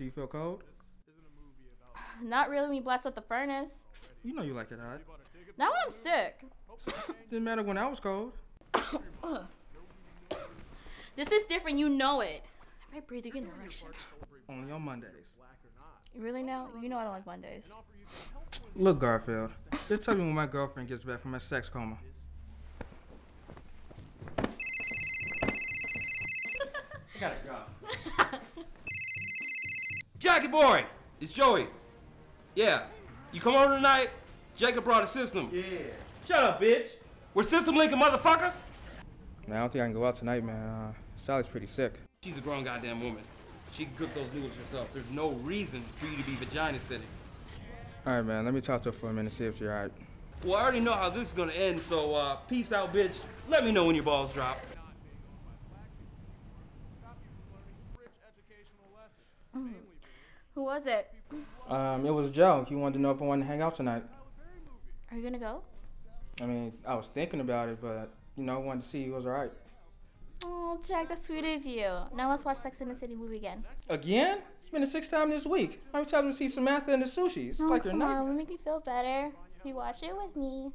Do you feel cold? Not really when you blast up the furnace. You know you like it hot. Not when I'm sick. Didn't matter when I was cold. This is different. You know it. If I breathe, you get an erection. Only on Mondays. You really know? You know I don't like Mondays. Look, Garfield. Just tell me when my girlfriend gets back from her sex coma. I gotta go. Jackie boy, it's Joey. Yeah, you come over tonight? Jacob brought a system. Yeah. Shut up, bitch. We're system linking, motherfucker. Nah, I don't think I can go out tonight, man. Uh, Sally's pretty sick. She's a grown goddamn woman. She can cook those noodles herself. There's no reason for you to be vagina sitting. All right, man. Let me talk to her for a minute, see if she's all right. Well, I already know how this is gonna end, so uh, peace out, bitch. Let me know when your balls drop. Who was it? Um, it was Joe. He wanted to know if I wanted to hang out tonight. Are you gonna go? I mean, I was thinking about it, but you know, I wanted to see he was all right. Oh, Jack, that's sweet of you. Now let's watch Sex in the City movie again. Again? It's been the sixth time this week. I'm telling him to see Samantha and the sushi. It's Oh, like your come night. on, will make you feel better. You watch it with me.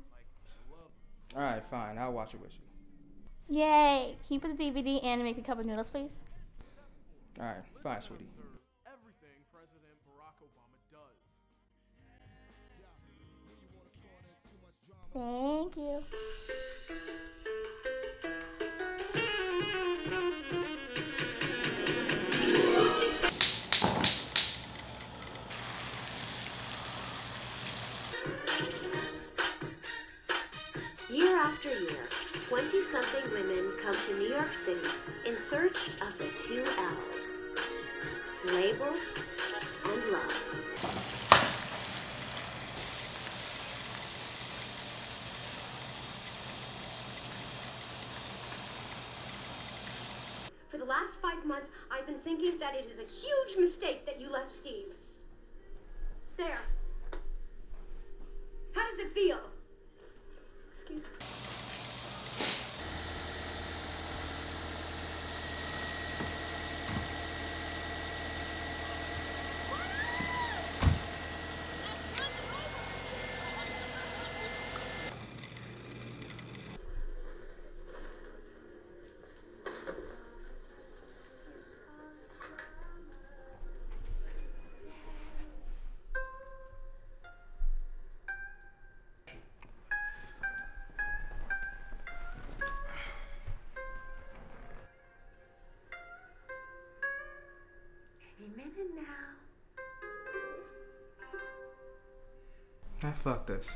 All right, fine. I'll watch it with you. Yay! Can you put the DVD in and make me a cup of noodles, please? All right, fine, sweetie. Thank you. Year after year, 20 something women come to New York City in search of the two L's labels and love. For the last five months, I've been thinking that it is a huge mistake that you left Steve. There. How does it feel? Now. Ah, fuck this.